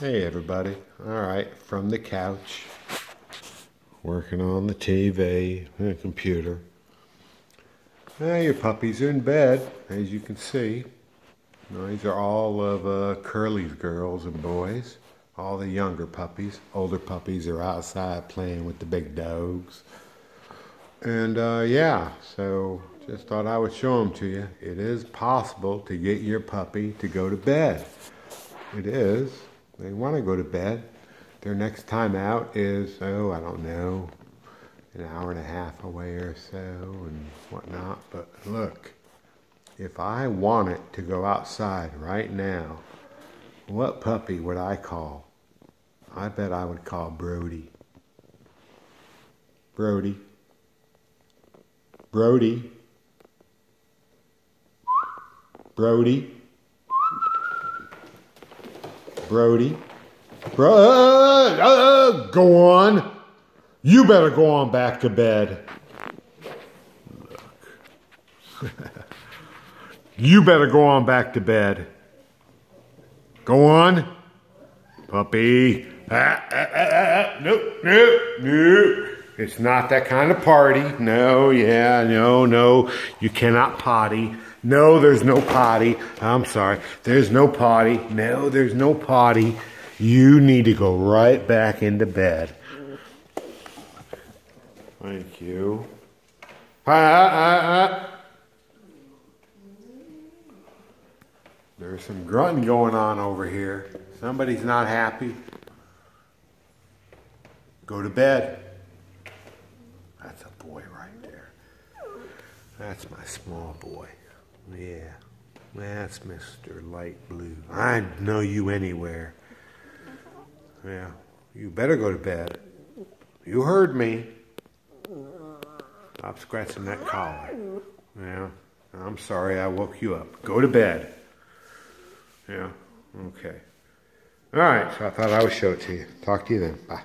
Hey everybody. Alright, from the couch. Working on the TV and the computer. Now your puppies are in bed, as you can see. these are all of uh, Curly's girls and boys. All the younger puppies. Older puppies are outside playing with the big dogs. And uh, yeah, so just thought I would show them to you. It is possible to get your puppy to go to bed. It is. They want to go to bed. Their next time out is, oh, I don't know, an hour and a half away or so and whatnot. But look, if I wanted to go outside right now, what puppy would I call? I bet I would call Brody. Brody. Brody. Brody. Brody. Bro, uh, uh, go on. You better go on back to bed. you better go on back to bed. Go on. Puppy. Ah, ah, ah, ah. Nope, nope, nope. It's not that kind of party. No, yeah, no, no. You cannot potty. No, there's no potty. I'm sorry. There's no potty. No, there's no potty. You need to go right back into bed. Thank you. Ah, ah, ah. There's some grunting going on over here. Somebody's not happy. Go to bed. That's a boy right there. That's my small boy. Yeah, that's Mr. Light Blue. I'd know you anywhere. Yeah, you better go to bed. You heard me. Stop scratching that collar. Yeah, I'm sorry I woke you up. Go to bed. Yeah, okay. All right, so I thought I would show it to you. Talk to you then. Bye.